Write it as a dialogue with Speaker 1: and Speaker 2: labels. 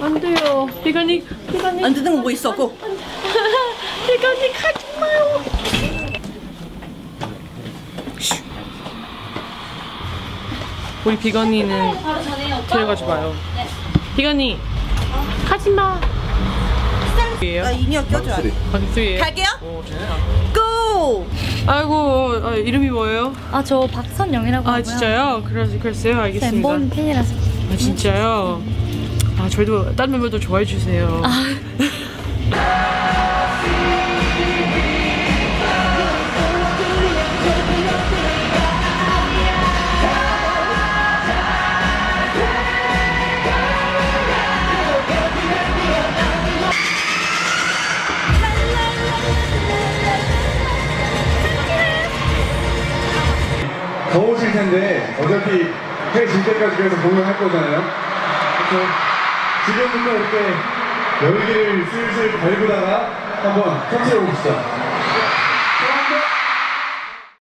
Speaker 1: 안 돼요. 비가니, 비가니.
Speaker 2: 안 되는 거 뭐 있어? 고.
Speaker 1: 비가니 가지 마요. 우리 비건이는. 데려가지 마요. 비건이 가지 마.
Speaker 2: 나? 인이어 껴줘야 돼.
Speaker 1: 박수예요. 갈게요.
Speaker 2: 고!
Speaker 1: 아이고 아, 이름이 뭐예요?
Speaker 3: 아, 저 박선영이라고
Speaker 1: 아
Speaker 3: 하고요.
Speaker 1: 진짜요? 그러, 그랬어요? 알겠습니다.
Speaker 3: 엠본 팬이라서.
Speaker 1: 아 진짜요? 아 저희도 다른 멤버도 좋아해 주세요.
Speaker 4: 더우실 텐데 어차피 해질 때까지 계속 공연할 거잖아요. 그래서 지금부터 이렇게 열기를 슬슬 달구다가 한번 터트려 봅시다.